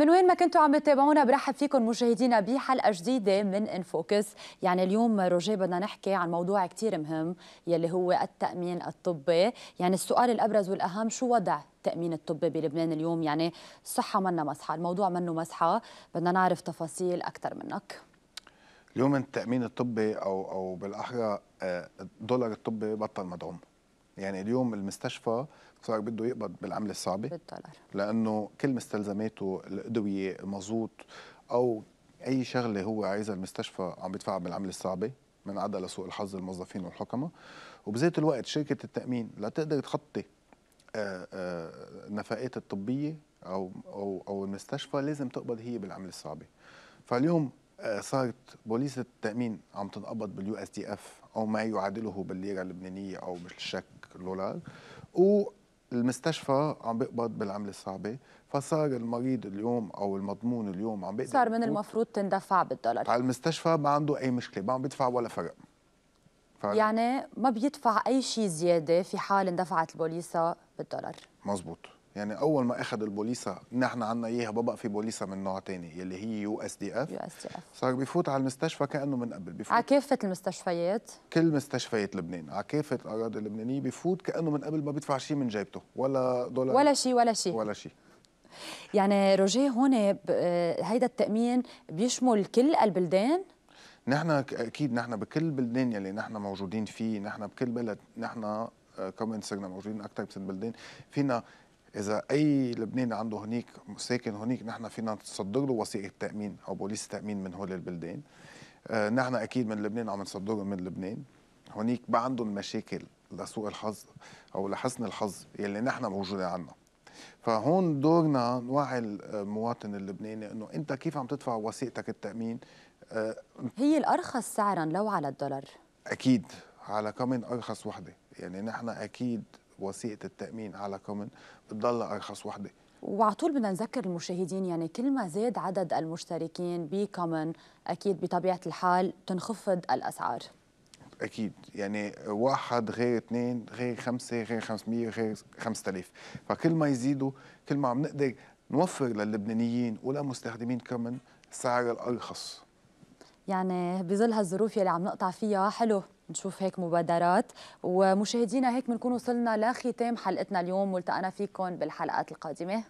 من وين ما كنتوا عم تتابعونا برحب فيكم مشاهدينا بحلقة جديدة من انفوكس يعني اليوم روجيه بدنا نحكي عن موضوع كثير مهم يلي هو التأمين الطبي. يعني السؤال الأبرز والأهم شو وضع التامين الطبي بلبنان اليوم؟ يعني الصحه منا مسحه الموضوع منه مسحه بدنا نعرف تفاصيل أكثر منك. اليوم التأمين الطبي أو أو بالأحرى الدولار آه، الطبي بطل مدعوم. يعني اليوم المستشفى صار بده يقبض بالعملة الصعبة بالدولار. لأنه كل مستلزماته الأدوية المازوت أو أي شغلة هو عايزها المستشفى عم بيدفعها بالعملة الصعبة من عدا لسوء الحظ الموظفين والحكماء وبذات الوقت شركة التأمين لتقدر تخطي آه، آه، النفقات الطبية أو أو أو المستشفى لازم تقبض هي بالعملة الصعبة. فاليوم صارت بوليصه التأمين عم تنقبض بال USD إف أو ما يعادله بالليره اللبنانية أو بالشك دولار والمستشفى عم بيقبض بالعملة الصعبة. فصار المريض اليوم أو المضمون اليوم عم بيقدر صار من المفروض تندفع بالدولار. على المستشفى ما عنده أي مشكلة ما عم بيدفع ولا فرق. ف... يعني ما بيدفع أي شيء زيادة في حال اندفعت البوليصه بالدولار. مزبوط. يعني أول ما اخذ البوليصة نحن عندنا إياها بابا في بوليصة من نوع ثاني يلي هي يو إس دي إف. يو إس دي إف. صار بفوت على المستشفى كأنه من قبل بفوت على كافة المستشفيات؟ كل مستشفيات لبنان على كافة الأراضي اللبنانية بفوت كأنه من قبل ما بيدفع شيء من جيبته ولا دولار. ولا شيء ولا شيء ولا شيء يعني روجيه هون هيدا التأمين بيشمل كل البلدان؟ نحن أكيد نحن بكل البلدان يلي نحن موجودين فيه نحن بكل بلد نحن آه، كمان صرنا موجودين أكثر بست بلدان. فينا إذا أي لبناني عنده هنيك ساكن هنيك نحن فينا نصدر له وثيقة تامين أو بوليس تامين من هول البلدان. آه نحن أكيد من لبنان عم نصدرهم من لبنان. هنيك ما عندهم مشاكل لسوء الحظ أو لحسن الحظ يلي نحن موجودين عنا. فهون دورنا نوعي المواطن اللبناني إنه أنت كيف عم تدفع وثيقتك التأمين؟ آه هي الأرخص سعرا لو على الدولار. أكيد على كمان أرخص وحدة. يعني نحن أكيد وثيقه التأمين على كومن. بتضل أرخص وحدة. وعلى طول بدنا نذكر المشاهدين يعني كل ما زاد عدد المشتركين بكومن أكيد بطبيعة الحال تنخفض الأسعار. أكيد. يعني واحد غير اثنين غير خمسة غير 500 غير 5000 فكل ما يزيدوا كل ما عم نقدر نوفر للبنانيين ولمستخدمين كومن السعر الأرخص. يعني بظل هالظروف يلي عم نقطع فيها حلو. نشوف هيك مبادرات. ومشاهدينا هيك بنكون وصلنا لختام حلقتنا اليوم. والتقينا فيكم بالحلقات القادمة.